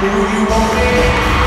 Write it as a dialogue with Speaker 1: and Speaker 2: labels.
Speaker 1: Do you want me?